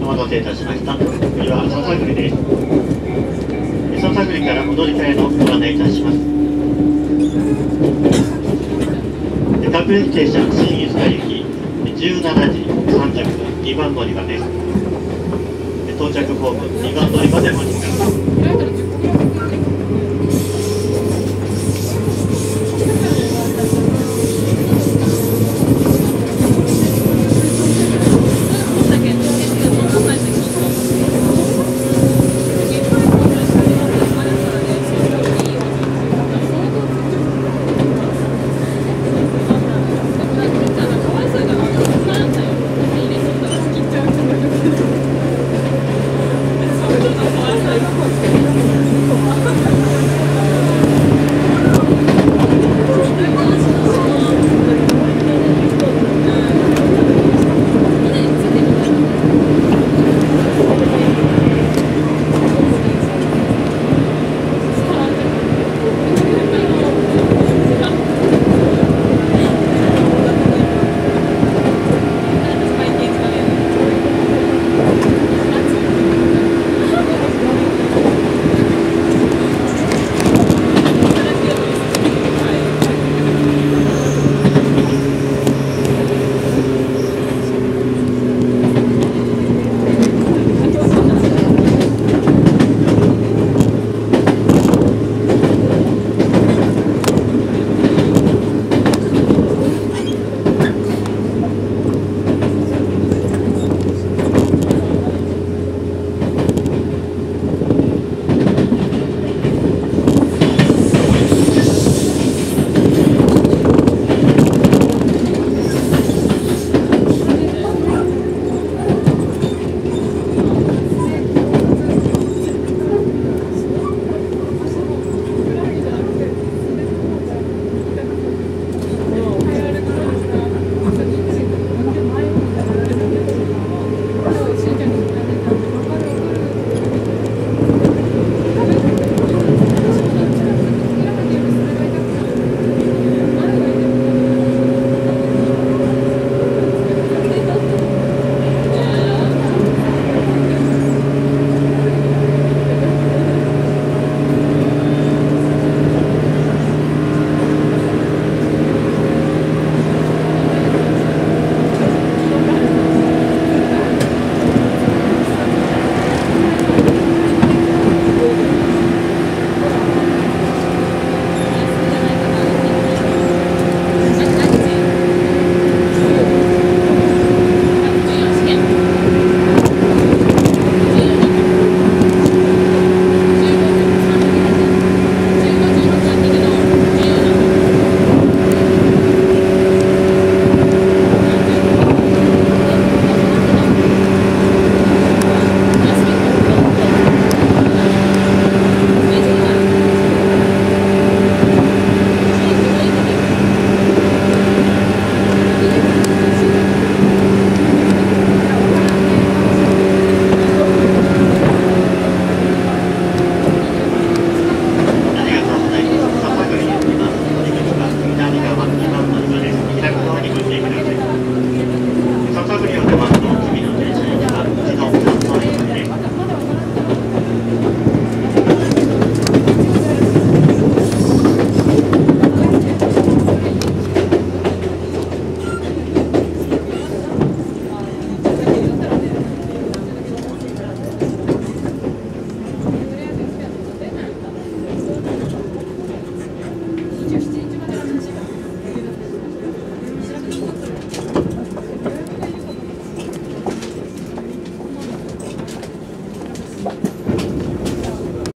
お待たせいたしました。次は朝探りです。朝探りから戻り替えのご案内いたします。各駅停車新飯塚行き17時30分2番乗り場です。到着ホーム2番乗り場でお待ちください。意外